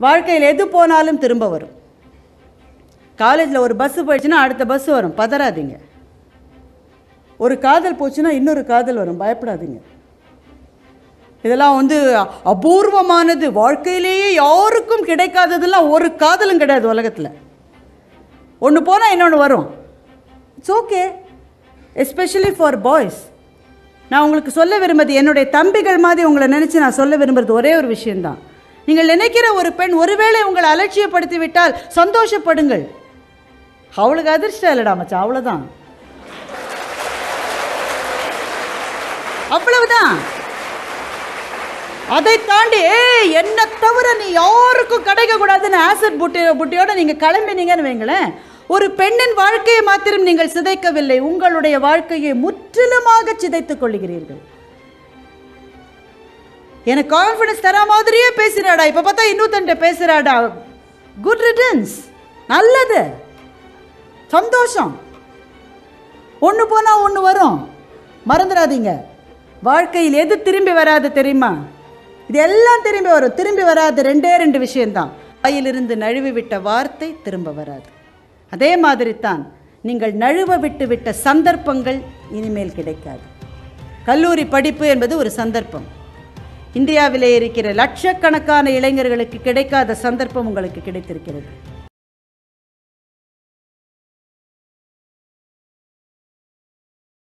வாழ்க்கையில் எது போனாலும் திரும்ப வரும். காலேஜில் ஒரு பஸ்ஸு போயிடுச்சுன்னா அடுத்த பஸ் வரும். பதறாதீங்க. ஒரு காதல் போச்சுன்னா இன்னொரு காதல் வரும். பயப்படாதீங்க. இதெல்லாம் வந்து அபூர்வமானது. வாழ்க்கையிலேயே யாருக்கும் கிடைக்காததெல்லாம் ஒரு காதலும் கிடையாது உலகத்தில். ஒன்று போனால் இன்னொன்று வரும். It's okay especially for boys நான் உங்களுக்கு சொல்ல விரும்புறது என்னுடைய தம்பிகள் மாதிரி உங்களை நினச்சி நான் சொல்ல விரும்புறது ஒரே ஒரு விஷயம்தான். நீங்கள் நினைக்கிற ஒரு பெண் ஒருவேளை உங்களை அலட்சியப்படுத்தி விட்டால் சந்தோஷப்படுங்கள். அவளுக்கு அதிர்ஷ்டம் இல்லைடா மச்சா அவ்வளோதான் அவ்வளவுதான். அதை தாண்டி ஏய் என்ன தவிர நீ யாருக்கும் கிடைக்க கூடாதுன்னு ஆசிட் புட்டி புட்டியோட நீங்க கிளம்பினீங்கன்னு வைங்களேன். ஒரு பெண்ணின் வாழ்க்கையை மாத்திரம் நீங்கள் சிதைக்கவில்லை உங்களுடைய வாழ்க்கையை முற்றிலுமாக சிதைத்துக் கொள்கிறீர்கள் எனக்கு கான்ஃபிடன்ஸ் தர மாதிரியே பேசுகிறாடா இப்போ பார்த்தா இன்னொருத்தன்ட்ட பேசுறாடா. குட் ரிட்டர்ன்ஸ் நல்லது. சந்தோஷம். ஒன்று போனால் ஒன்று வரும். மறந்துடாதீங்க. வாழ்க்கையில் எது திரும்பி வராது தெரியுமா? இது எல்லாம் திரும்பி வரும். திரும்பி வராது ரெண்டே ரெண்டு விஷயம்தான். வாயிலிருந்து நழுவி விட்ட வார்த்தை திரும்ப வராது. அதே மாதிரி தான் நீங்கள் நழுவ விட்டு விட்ட சந்தர்ப்பங்கள் இனிமேல் கிடைக்காது. கல்லூரி படிப்பு என்பது ஒரு சந்தர்ப்பம். இந்தியாவிலே இருக்கிற லட்சக்கணக்கான இளைஞர்களுக்கு கிடைக்காத சந்தர்ப்பம் உங்களுக்கு கிடைத்திருக்கிறது.